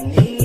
ni